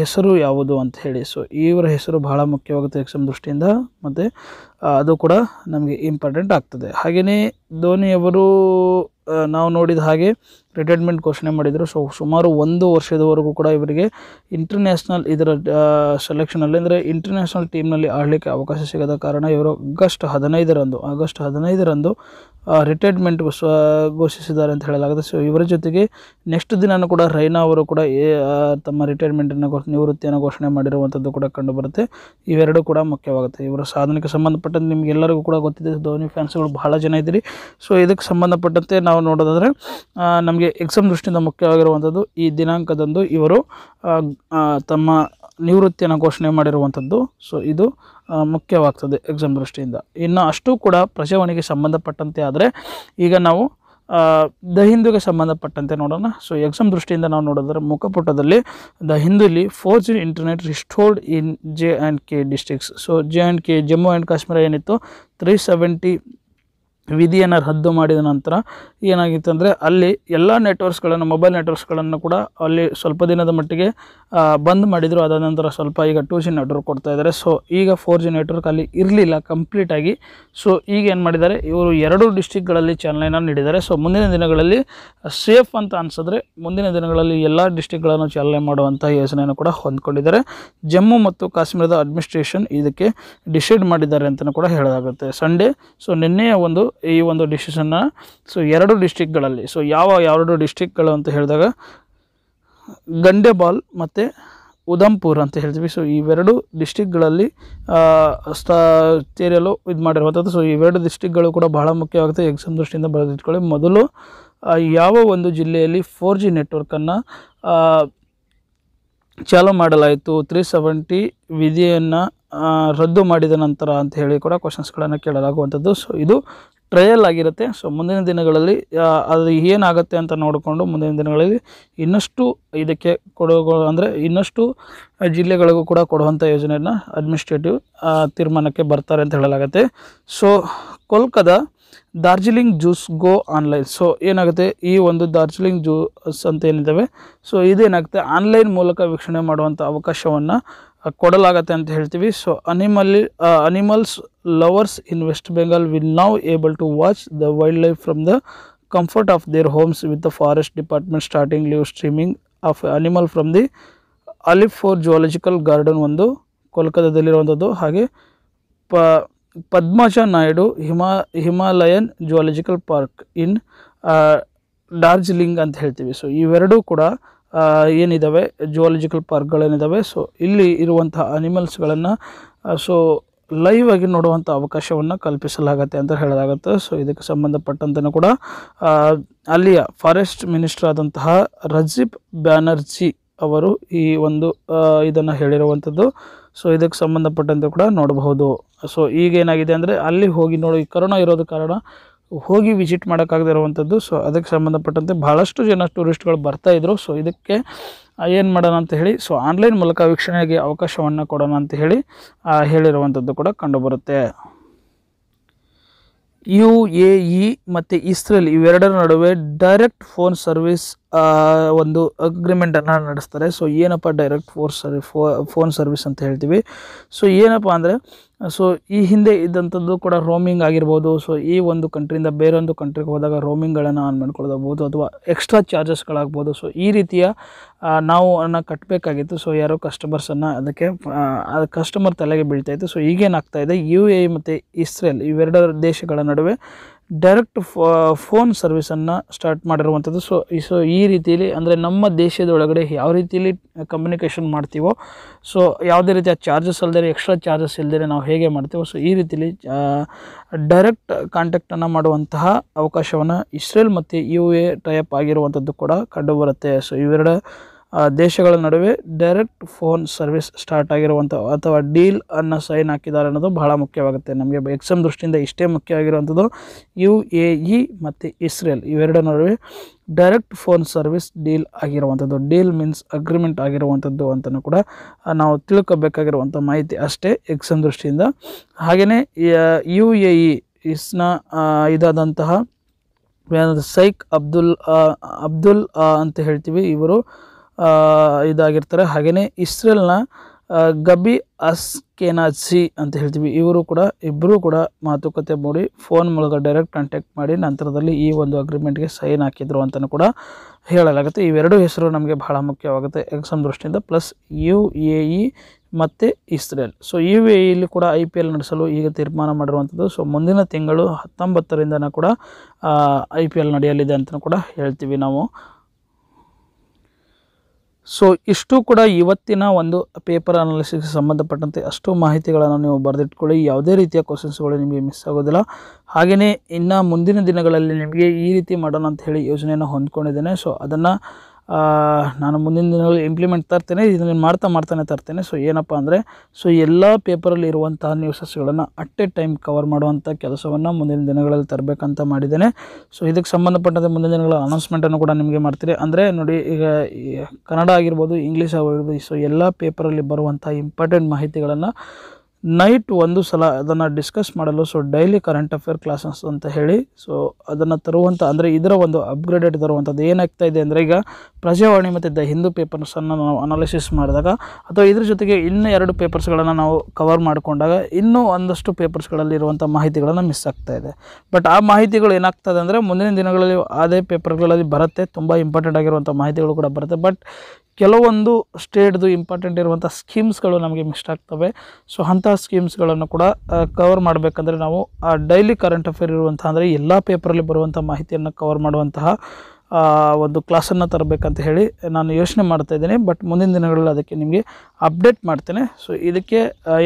ಹೆಸರು ಯಾವುದು ಅಂತ ಹೇಳಿ. ಸೊ ಇವರ ಹೆಸರು ಬಹಳ ಮುಖ್ಯವಾಗುತ್ತೆ ಎಕ್ಸಾಮ್ ದೃಷ್ಟಿಯಿಂದ. ಮತ್ತು ಅದು ಕೂಡ ನಮಗೆ ಇಂಪಾರ್ಟೆಂಟ್ ಆಗ್ತದೆ. ಹಾಗೆಯೇ ಧೋನಿಯವರು ನಾವು ನೋಡಿದ ಹಾಗೆ ರಿಟೈರ್ಮೆಂಟ್ ಘೋಷಣೆ ಮಾಡಿದರು. ಸೊ, ಸುಮಾರು ಒಂದು ವರ್ಷದವರೆಗೂ ಕೂಡ ಇವರಿಗೆ ಇಂಟರ್ನ್ಯಾಷನಲ್ ಇದರ ಸೆಲೆಕ್ಷನಲ್ಲಿ ಅಂದರೆ ಇಂಟರ್ನ್ಯಾಷನಲ್ ಟೀಮ್ನಲ್ಲಿ ಆಡಲಿಕ್ಕೆ ಅವಕಾಶ ಸಿಗದ ಕಾರಣ ಇವರು ಆಗಸ್ಟ್ ಹದಿನೈದರಂದು ಆಗಸ್ಟ್ ಹದಿನೈದರಂದು ರಿಟೈರ್ಮೆಂಟ್ ಘೋಷಿಸಿದ್ದಾರೆ ಅಂತ ಹೇಳಲಾಗುತ್ತೆ. ಸೊ ಇವರ ಜೊತೆಗೆ ನೆಕ್ಸ್ಟ್ ದಿನನೂ ಕೂಡ ರೈನಾ ಅವರು ಕೂಡ ತಮ್ಮ ರಿಟೈರ್ಮೆಂಟನ್ನು ನಿವೃತ್ತಿಯನ್ನು ಘೋಷಣೆ ಮಾಡಿರುವಂಥದ್ದು ಕೂಡ ಕಂಡುಬರುತ್ತೆ ಇವೆರಡೂ ಕೂಡ ಮುಖ್ಯವಾಗುತ್ತೆ. ಇವರ ಸಾಧನೆಗೆ ಸಂಬಂಧಪಟ್ಟಂತೆ ನಿಮಗೆಲ್ಲರಿಗೂ ಕೂಡ ಗೊತ್ತಿದೆ, ಧೋನಿ ಫ್ಯಾನ್ಸ್ಗಳು ಬಹಳ ಜನ ಇದ್ದೀರಿ. ಸೊ ಇದಕ್ಕೆ ಸಂಬಂಧಪಟ್ಟಂತೆ ನಾವು ನೋಡೋದಾದರೆ ನಮಗೆ ಎಕ್ಸಾಮ್ ದೃಷ್ಟಿಯಿಂದ ಮುಖ್ಯವಾಗಿರುವಂಥದ್ದು ಈ ದಿನಾಂಕದಂದು ಇವರು ತಮ್ಮ ನಿವೃತ್ತಿಯನ್ನು ಘೋಷಣೆ ಮಾಡಿರುವಂಥದ್ದು. ಸೊ ಇದು ಮುಖ್ಯವಾಗ್ತದೆ ಎಕ್ಸಾಮ್ ದೃಷ್ಟಿಯಿಂದ. ಇನ್ನು ಅಷ್ಟು ಕೂಡ ಪ್ರಜಾವಣಿಗೆ ಸಂಬಂಧಪಟ್ಟಂತೆ ಆದರೆ, ಈಗ ನಾವು ದ ಹಿಂದೂಗೆ ಸಂಬಂಧಪಟ್ಟಂತೆ ನೋಡೋಣ. ಸೊ ಎಕ್ಸಾಮ್ ದೃಷ್ಟಿಯಿಂದ ನಾವು ನೋಡಿದ್ರೆ ಮುಖಪುಟದಲ್ಲಿ the ಹಿಂದೂಲಿ four G internet restored in J and K districts so J and K Jammu and Kashmir ಏನಿತ್ತು ತ್ರೀ ಸೆವೆಂಟಿ ವಿಧಿಯನ್ನು ರದ್ದು ಮಾಡಿದ ನಂತರ ಏನಾಗಿತ್ತು ಅಂದರೆ ಅಲ್ಲಿ ಎಲ್ಲ ನೆಟ್ವರ್ಕ್ಸ್ಗಳನ್ನು ಮೊಬೈಲ್ ನೆಟ್ವರ್ಕ್ಸ್ಗಳನ್ನು ಕೂಡ ಅಲ್ಲಿ ಸ್ವಲ್ಪ ದಿನದ ಮಟ್ಟಿಗೆ ಬಂದ್ ಮಾಡಿದರು. ಅದಾದ ನಂತರ ಸ್ವಲ್ಪ ಈಗ ಟೂ ಜಿ ನೆಟ್ವರ್ಕ್ ಕೊಡ್ತಾ ಇದ್ದಾರೆ. ಸೊ ಈಗ ಫೋರ್ ಜಿ ನೆಟ್ವರ್ಕ್ ಅಲ್ಲಿ ಇರಲಿಲ್ಲ ಕಂಪ್ಲೀಟಾಗಿ ಸೊ ಈಗ ಏನು ಮಾಡಿದ್ದಾರೆ? ಇವರು ಎರಡು ಡಿಸ್ಟಿಕ್ಗಳಲ್ಲಿ ಚಾನಲ್ನ ನೀಡಿದ್ದಾರೆ. ಸೊ ಮುಂದಿನ ದಿನಗಳಲ್ಲಿ ಸೇಫ್ ಅಂತ ಅನಿಸಿದ್ರೆ ಮುಂದಿನ ದಿನಗಳಲ್ಲಿ ಎಲ್ಲ ಡಿಸ್ಟಿಕ್ಗಳನ್ನು ಚಾಲನೆ ಮಾಡುವಂಥ ಯೋಜನೆಯನ್ನು ಕೂಡ ಹೊಂದ್ಕೊಂಡಿದ್ದಾರೆ. ಜಮ್ಮು ಮತ್ತು ಕಾಶ್ಮೀರದ ಅಡ್ಮಿನಿಸ್ಟ್ರೇಷನ್ ಇದಕ್ಕೆ ಡಿಸೈಡ್ ಮಾಡಿದ್ದಾರೆ ಅಂತಲೂ ಕೂಡ ಹೇಳಲಾಗುತ್ತೆ. ಸಂಡೇ ಸೊ ನಿನ್ನೆಯ ಒಂದು ಈ ಒಂದು ಡಿಸಿಷನ್ನ ಸೊ ಎರಡು ಡಿಸ್ಟಿಕ್ಗಳಲ್ಲಿ ಸೊ ಯಾವ ಎರಡು ಡಿಸ್ಟಿಕ್ಗಳು ಅಂತ ಹೇಳಿದಾಗ ಗಂಡೆಬಾಲ್ ಮತ್ತು ಉದಂಪುರ್ ಅಂತ ಹೇಳ್ತೀವಿ. ಸೊ ಇವೆರಡು ಡಿಸ್ಟಿಕ್ಗಳಲ್ಲಿ ಸ್ಟಾ ಸೇರಲು ಇದು ಮಾಡಿರುವಂಥದ್ದು ಸೊ ಇವೆರಡು ಡಿಸ್ಟಿಕ್ಗಳು ಕೂಡ ಬಹಳ ಮುಖ್ಯವಾಗುತ್ತೆ ಎಕ್ಸಾಮ್ ದೃಷ್ಟಿಯಿಂದ ಬರೆದಿಟ್ಕೊಳ್ಳಿ. ಮೊದಲು ಯಾವ ಒಂದು ಜಿಲ್ಲೆಯಲ್ಲಿ ಫೋರ್ ಜಿ ನೆಟ್ವರ್ಕನ್ನು ಚಾಲು ಮಾಡಲಾಯಿತು. ತ್ರೀ ಸೆವೆಂಟಿ ವಿಧಿಯನ್ನು ರದ್ದು ಮಾಡಿದ ನಂತರ ಅಂತ ಹೇಳಿ ಕೂಡ ಕ್ವಶನ್ಸ್ಗಳನ್ನು ಕೇಳಲಾಗುವಂಥದ್ದು. ಸೊ ಇದು ಟ್ರಯಲ್ ಆಗಿರುತ್ತೆ. ಸೊ ಮುಂದಿನ ದಿನಗಳಲ್ಲಿ ಅದು ಏನಾಗುತ್ತೆ ಅಂತ ನೋಡಿಕೊಂಡು ಮುಂದಿನ ದಿನಗಳಲ್ಲಿ ಇನ್ನಷ್ಟು ಇದಕ್ಕೆ ಕೊಡೋ ಅಂದರೆ ಇನ್ನಷ್ಟು ಜಿಲ್ಲೆಗಳಿಗೂ ಕೂಡ ಕೊಡುವಂಥ ಯೋಜನೆಯನ್ನು ಅಡ್ಮಿನಿಸ್ಟ್ರೇಟಿವ್ ತೀರ್ಮಾನಕ್ಕೆ ಬರ್ತಾರೆ ಅಂತ ಹೇಳಲಾಗುತ್ತೆ. So Kolkata Darjeeling zoos go online so ಏನಾಗುತ್ತೆ? ಈ ಒಂದು ಡಾರ್ಜಿಲಿಂಗ್ ಜ್ಯೂಸ್ ಅಂತ ಏನಿದ್ದಾವೆ ಸೊ ಇದೇನಾಗುತ್ತೆ? ಆನ್ಲೈನ್ ಮೂಲಕ ವೀಕ್ಷಣೆ ಮಾಡುವಂಥ ಅವಕಾಶವನ್ನು ಕೊಡಲಾಗತ್ತೆ ಅಂತ ಹೇಳ್ತೀವಿ. So animal animals lovers in West Bengal will now able to watch the wild life from the comfort of their homes with the forest department starting live streaming of animal from the Alipore zoological garden ಒಂದು ಕೋಲ್ಕತ್ತಾದಲ್ಲಿರುವಂಥದ್ದು ಹಾಗೆ, ಪ Padmaja Naidu Hima Himalayan zoological park in Darjeeling ಅಂತ ಹೇಳ್ತೀವಿ. So ಇವೆರಡೂ ಕೂಡ ಏನಿದ್ದಾವೆ zoological ಪಾರ್ಕ್ಗಳೇನಿದ್ದಾವೆ so ಇಲ್ಲಿ ಇರುವಂತಹ ಅನಿಮಲ್ಸ್ಗಳನ್ನು ಸೊ ಲೈವ್ ಆಗಿ ನೋಡುವಂಥ ಅವಕಾಶವನ್ನು ಕಲ್ಪಿಸಲಾಗತ್ತೆ ಅಂತ ಹೇಳಲಾಗುತ್ತೆ. ಸೊ ಇದಕ್ಕೆ ಸಂಬಂಧಪಟ್ಟಂತೆಯೂ ಕೂಡ ಅಲ್ಲಿಯ ಫಾರೆಸ್ಟ್ ಮಿನಿಸ್ಟರ್ ಆದಂತಹ ರಜೀಬ್ ಬ್ಯಾನರ್ಜಿ ಅವರು ಈ ಒಂದು ಇದನ್ನು ಹೇಳಿರುವಂಥದ್ದು ಸೊ ಇದಕ್ಕೆ ಸಂಬಂಧಪಟ್ಟಂತೆ ಕೂಡ ನೋಡಬಹುದು. ಸೊ ಈಗ ಏನಾಗಿದೆ ಅಂದರೆ ಅಲ್ಲಿ ಹೋಗಿ ನೋಡಿ, ಕರೋನಾ ಇರೋದ ಕಾರಣ ಹೋಗಿ ವಿಸಿಟ್ ಮಾಡೋಕ್ಕಾಗದೇ ಇರುವಂಥದ್ದು. ಸೊ ಅದಕ್ಕೆ ಸಂಬಂಧಪಟ್ಟಂತೆ ಭಾಳಷ್ಟು ಜನ ಟೂರಿಸ್ಟ್ಗಳು ಬರ್ತಾ ಇದ್ರು. ಸೊ ಇದಕ್ಕೆ ಏನು ಮಾಡೋಣ ಅಂತ ಹೇಳಿ ಸೊ ಆನ್ಲೈನ್ ಮೂಲಕ ವೀಕ್ಷಣೆಗೆ ಅವಕಾಶವನ್ನು ಕೊಡೋಣ ಅಂತ ಹೇಳಿ ಹೇಳಿರುವಂಥದ್ದು ಕೂಡ ಕಂಡುಬರುತ್ತೆ. ಯು ಎ ಇ ಮತ್ತು ಇಸ್ರೇಲ್ ಇವೆರಡರ ನಡುವೆ ಡೈರೆಕ್ಟ್ ಫೋನ್ ಸರ್ವಿಸ್ ಒಂದು ಅಗ್ರಿಮೆಂಟನ್ನು ನಡೆಸ್ತಾರೆ. ಸೊ ಏನಪ್ಪ ಡೈರೆಕ್ಟ್ ಫೋರ್ ಸರ್ವಿ ಫೋನ್ ಸರ್ವಿಸ್ ಅಂತ ಹೇಳ್ತೀವಿ. ಸೊ ಏನಪ್ಪ ಅಂದರೆ ಸೊ ಈ ಹಿಂದೆ ಇದ್ದಂಥದ್ದು ಕೂಡ ರೋಮಿಂಗ್ ಆಗಿರ್ಬೋದು. ಸೊ ಈ ಒಂದು ಕಂಟ್ರಿಯಿಂದ ಬೇರೊಂದು ಕಂಟ್ರಿಗೆ ಹೋದಾಗ ರೋಮಿಂಗ್ಗಳನ್ನು ಆನ್ ಮಾಡ್ಕೊಳ್ಳಬಹುದು ಅಥವಾ ಎಕ್ಸ್ಟ್ರಾ ಚಾರ್ಜಸ್ಗಳಾಗ್ಬೋದು ಸೊ ಈ ರೀತಿಯ ನಾವು ಅನ್ನ ಕಟ್ಟಬೇಕಾಗಿತ್ತು ಸೊ ಯಾರೋ ಕಸ್ಟಮರ್ಸನ್ನು ಅದಕ್ಕೆ ಕಸ್ಟಮರ್ ತಲೆಗೆ ಬೀಳ್ತಾಯಿತ್ತು ಸೊ ಈಗೇನಾಗ್ತಾ ಇದೆ? ಯು ಎ ಮತ್ತು ಇಸ್ರೇಲ್ ಇವೆರಡರ ದೇಶಗಳ ನಡುವೆ ಡೈರೆಕ್ಟ್ ಫೋನ್ ಸರ್ವಿಸನ್ನು ಸ್ಟಾರ್ಟ್ ಮಾಡಿರುವಂಥದ್ದು. ಸೊ ಸೊ ಈ ರೀತಿಯಲ್ಲಿ ಅಂದರೆ ನಮ್ಮ ದೇಶದೊಳಗಡೆ ಯಾವ ರೀತಿಯಲ್ಲಿ ಕಮ್ಯುನಿಕೇಷನ್ ಮಾಡ್ತೀವೋ ಸೊ ಯಾವುದೇ ರೀತಿಯ ಚಾರ್ಜಸ್ ಅಲ್ಲದೆ ಎಕ್ಸ್ಟ್ರಾ ಚಾರ್ಜಸ್ ಇಲ್ಲದೆ ನಾವು ಹೇಗೆ ಮಾಡ್ತೀವೋ ಸೊ ಈ ರೀತಿಯಲ್ಲಿ ಡೈರೆಕ್ಟ್ ಕಾಂಟ್ಯಾಕ್ಟನ್ನು ಮಾಡುವಂತಹ ಅವಕಾಶವನ್ನು ಇಸ್ರೇಲ್ ಮತ್ತು ಯು ಎ ಟೈಪ್ ಆಗಿರುವಂಥದ್ದು ಕೂಡ ಕಂಡುಬರುತ್ತೆ ಸೊ ಇವೆರಡು ದೇಶಗಳ ನಡುವೆ ಡೈರೆಕ್ಟ್ ಫೋನ್ ಸರ್ವಿಸ್ ಸ್ಟಾರ್ಟ್ ಆಗಿರುವಂಥ ಅಥವಾ ಡೀಲ್ ಅನ್ನು ಸೈನ್ ಹಾಕಿದ್ದಾರೆ ಅನ್ನೋದು ಬಹಳ ಮುಖ್ಯವಾಗುತ್ತೆ. ನಮಗೆ ಎಕ್ಸಾಮ್ ದೃಷ್ಟಿಯಿಂದ ಇಷ್ಟೇ ಮುಖ್ಯವಾಗಿರುವಂಥದ್ದು ಯು ಎ ಇ ಮತ್ತು ಇಸ್ರೇಲ್ ಇವೆರಡರ ನಡುವೆ ಡೈರೆಕ್ಟ್ ಫೋನ್ ಸರ್ವಿಸ್ ಡೀಲ್ ಆಗಿರುವಂಥದ್ದು. ಡೀಲ್ ಮೀನ್ಸ್ ಅಗ್ರಿಮೆಂಟ್ ಆಗಿರುವಂಥದ್ದು ಅಂತಲೂ ಕೂಡ ನಾವು ತಿಳ್ಕೊಬೇಕಾಗಿರುವಂಥ ಮಾಹಿತಿ ಅಷ್ಟೇ ಎಕ್ಸಾಮ್ ದೃಷ್ಟಿಯಿಂದ. ಹಾಗೆಯೇ ಯು ಎ ಇ ಇಸ್ನ ಇದಾದಂತಹ ಸೈಕ್ ಅಬ್ದುಲ್ ಅಬ್ದುಲ್ ಅಂತ ಹೇಳ್ತೀವಿ ಇವರು. ಇದಾಗಿರ್ತಾರೆ. ಹಾಗೆಯೇ ಇಸ್ರೇಲ್ನ ಗಬಿ ಅಸ್ಕೆನಾಜಿ ಅಂತ ಹೇಳ್ತೀವಿ. ಇವರು ಕೂಡ ಇಬ್ಬರೂ ಕೂಡ ಮಾತುಕತೆ ಮಾಡಿ ಫೋನ್ ಮೂಲಕ ಡೈರೆಕ್ಟ್ ಕಾಂಟ್ಯಾಕ್ಟ್ ಮಾಡಿ ನಂತರದಲ್ಲಿ ಈ ಒಂದು ಅಗ್ರಿಮೆಂಟ್ಗೆ ಸೈನ್ ಹಾಕಿದ್ರು ಅಂತಲೂ ಕೂಡ ಹೇಳಲಾಗುತ್ತೆ. ಇವೆರಡು ಹೆಸರು ನಮಗೆ ಬಹಳ ಮುಖ್ಯವಾಗುತ್ತೆ ಎಕ್ಸಾಮ್ ದೃಷ್ಟಿಯಿಂದ. ಪ್ಲಸ್ ಯು ಎ ಇ ಮತ್ತು ಇಸ್ರೇಲ್. ಸೊ, ಯು ಎ ಇಲ್ಲಿ ಕೂಡ ಐ ಪಿ ಎಲ್ ನಡೆಸಲು ಈಗ ತೀರ್ಮಾನ ಮಾಡಿರುವಂಥದ್ದು. ಸೊ, ಮುಂದಿನ ತಿಂಗಳು ಹತ್ತೊಂಬತ್ತರಿಂದನೂ ಕೂಡ ಐ ಪಿ ಎಲ್ ನಡೆಯಲಿದೆ ಅಂತಲೂ ಕೂಡ ಹೇಳ್ತೀವಿ ನಾವು. ಸೊ ಇಷ್ಟು ಕೂಡ ಇವತ್ತಿನ ಒಂದು ಪೇಪರ್ ಅನಾಲಿಸಿಸ್ಗೆ ಸಂಬಂಧಪಟ್ಟಂತೆ ಅಷ್ಟು ಮಾಹಿತಿಗಳನ್ನು ನೀವು ಬರೆದಿಟ್ಕೊಳ್ಳಿ. ಯಾವುದೇ ರೀತಿಯ ಕ್ವಶನ್ಸ್ಗಳು ನಿಮಗೆ ಮಿಸ್ ಆಗೋದಿಲ್ಲ. ಹಾಗೆಯೇ ಇನ್ನು ಮುಂದಿನ ದಿನಗಳಲ್ಲಿ ನಿಮಗೆ ಈ ರೀತಿ ಮಾಡೋಣ ಅಂತ ಹೇಳಿ ಯೋಜನೆಯನ್ನು ಹೊಂದ್ಕೊಂಡಿದ್ದೇನೆ. ಸೊ ಅದನ್ನು ನಾನು ಮುಂದಿನ ದಿನಗಳಲ್ಲಿ ಇಂಪ್ಲಿಮೆಂಟ್ ತರ್ತೇನೆ, ಇದನ್ನು ಮಾಡ್ತಾ ಮಾಡ್ತಾನೆ ತರ್ತೇನೆ. ಸೊ ಏನಪ್ಪ ಅಂದರೆ ಸೊ ಎಲ್ಲ ಪೇಪರಲ್ಲಿ ಇರುವಂತಹ ನ್ಯೂಸಸ್ಗಳನ್ನು ಅಟ್ ಎ ಟೈಮ್ ಕವರ್ ಮಾಡುವಂಥ ಕೆಲಸವನ್ನು ಮುಂದಿನ ದಿನಗಳಲ್ಲಿ ತರಬೇಕಂತ ಮಾಡಿದ್ದೇನೆ. ಸೊ ಇದಕ್ಕೆ ಸಂಬಂಧಪಟ್ಟಂತೆ ಮುಂದಿನ ದಿನಗಳ ಅನೌನ್ಸ್ಮೆಂಟನ್ನು ಕೂಡ ನಿಮಗೆ ಮಾಡ್ತೀರಿ. ಅಂದರೆ, ನೋಡಿ, ಈಗ ಕನ್ನಡ ಆಗಿರ್ಬೋದು ಇಂಗ್ಲೀಷ್ ಆಗಿರ್ಬೋದು ಸೊ ಎಲ್ಲ ಪೇಪರಲ್ಲಿ ಬರುವಂಥ ಇಂಪಾರ್ಟೆಂಟ್ ಮಾಹಿತಿಗಳನ್ನು ನೈಟ್ ಒಂದು ಸಲ ಅದನ್ನು ಡಿಸ್ಕಸ್ ಮಾಡಲು so daily current affair classes ಅಂತ ಹೇಳಿ ಸೊ ಅದನ್ನು ತರುವಂಥ ಅಂದರೆ ಇದರ ಒಂದು ಅಪ್ಗ್ರೇಡೆಡ್ ತರುವಂಥದ್ದು ಏನಾಗ್ತಾ ಇದೆ ಅಂದರೆ ಈಗ ಪ್ರಜಾವಾಣಿ ಮತ್ತು ದ ಹಿಂದೂ ಪೇಪರ್ಸನ್ನು ನಾವು ಅನಾಲಿಸಿಸ್ ಮಾಡಿದಾಗ, ಅಥವಾ ಇದ್ರ ಜೊತೆಗೆ ಇನ್ನೂ ಎರಡು ಪೇಪರ್ಸ್ಗಳನ್ನು ನಾವು ಕವರ್ ಮಾಡಿಕೊಂಡಾಗ ಇನ್ನೂ ಒಂದಷ್ಟು ಪೇಪರ್ಸ್ಗಳಲ್ಲಿ ಇರುವಂಥ ಮಾಹಿತಿಗಳನ್ನು ಮಿಸ್ ಆಗ್ತಾ ಇದೆ. ಬಟ್ ಆ ಮಾಹಿತಿಗಳು ಏನಾಗ್ತದೆ ಅಂದರೆ ಮುಂದಿನ ದಿನಗಳಲ್ಲಿ ಅದೇ ಪೇಪರ್ಗಳಲ್ಲಿ ಬರುತ್ತೆ, ತುಂಬ ಇಂಪಾರ್ಟೆಂಟ್ ಆಗಿರುವಂಥ ಮಾಹಿತಿಗಳು ಕೂಡ ಬರುತ್ತೆ. ಬಟ್ ಕೆಲವೊಂದು ಸ್ಟೇಟ್ದು ಇಂಪಾರ್ಟೆಂಟ್ ಇರುವಂಥ ಸ್ಕೀಮ್ಸ್ಗಳು ನಮಗೆ ಮಿಸ್ಟ್ ಆಗ್ತವೆ. ಸೊ ಅಂಥ ಸ್ಕೀಮ್ಸ್ಗಳನ್ನು ಕೂಡ ಕವರ್ ಮಾಡಬೇಕಂದ್ರೆ ನಾವು, ಆ ಡೈಲಿ ಕರೆಂಟ್ ಅಫೇರ್ ಇರುವಂಥ ಅಂದರೆ ಎಲ್ಲ ಪೇಪರಲ್ಲಿ ಬರುವಂಥ ಮಾಹಿತಿಯನ್ನು ಕವರ್ ಮಾಡುವಂತಹ ಒಂದು ಕ್ಲಾಸನ್ನು ತರಬೇಕಂತ ಹೇಳಿ ನಾನು ಯೋಚನೆ ಮಾಡ್ತಾ ಇದ್ದೀನಿ. ಬಟ್ ಮುಂದಿನ ದಿನಗಳಲ್ಲಿ ಅದಕ್ಕೆ ನಿಮಗೆ ಅಪ್ಡೇಟ್ ಮಾಡ್ತೇನೆ. ಸೊ ಇದಕ್ಕೆ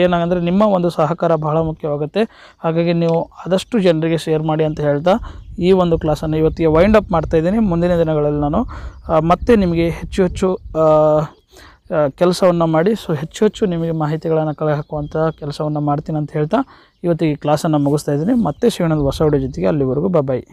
ಏನಾಗಂದರೆ ನಿಮ್ಮ ಒಂದು ಸಹಕಾರ ಬಹಳ ಮುಖ್ಯವಾಗುತ್ತೆ. ಹಾಗಾಗಿ ನೀವು ಆದಷ್ಟು ಜನರಿಗೆ ಶೇರ್ ಮಾಡಿ ಅಂತ ಹೇಳ್ತಾ ಈ ಒಂದು ಕ್ಲಾಸನ್ನು ಇವತ್ತಿಗೆ ವೈಂಡ್ ಅಪ್ ಮಾಡ್ತಾ ಇದ್ದೀನಿ. ಮುಂದಿನ ದಿನಗಳಲ್ಲಿ ನಾನು ಮತ್ತೆ ನಿಮಗೆ ಹೆಚ್ಚು ಹೆಚ್ಚು ಕೆಲಸವನ್ನು ಮಾಡಿ ಸೊ ಹೆಚ್ಚು ಹೆಚ್ಚು ನಿಮಗೆ ಮಾಹಿತಿಗಳನ್ನು ಕಲೆ ಹಾಕುವಂಥ ಕೆಲಸವನ್ನು ಮಾಡ್ತೀನಿ ಅಂತ ಹೇಳ್ತಾ ಇವತ್ತಿಗೆ ಕ್ಲಾಸನ್ನು ಮುಗಿಸ್ತಾ ಇದ್ದೀನಿ. ಮತ್ತೆ ಶಿವಣ್ಣದ ಹೊಸ ಜೊತೆಗೆ ಅಲ್ಲಿವರೆಗೂ ಬಾಯ್